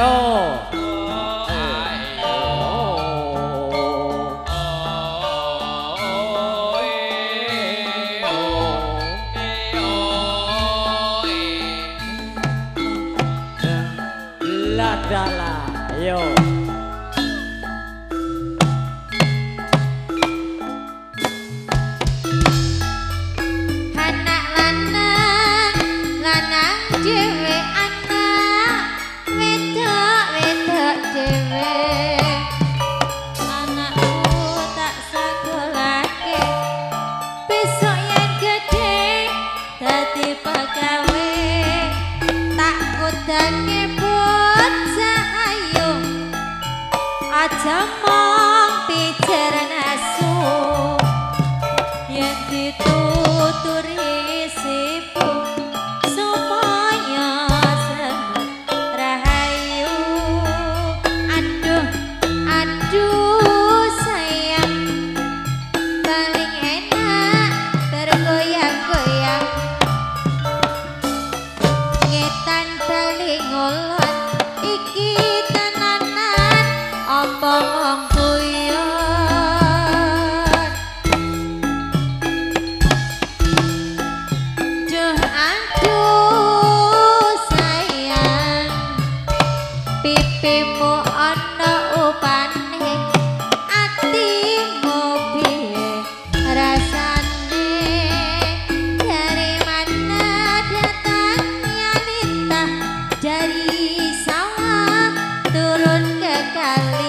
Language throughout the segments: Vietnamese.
哟。Dala, yo. Anak lanang, lanang cewek. Chamba.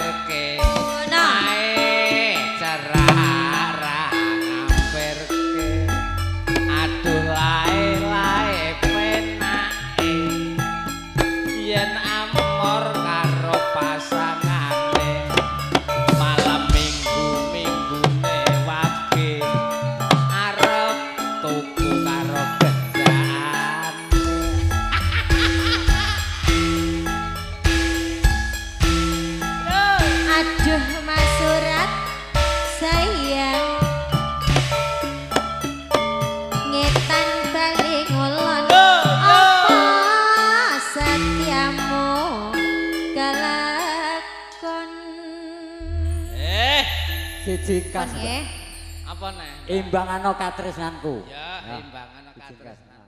Okay. siji kas. Apa neh? Imbangana katresnanku. Ya, imbangana katresnanku.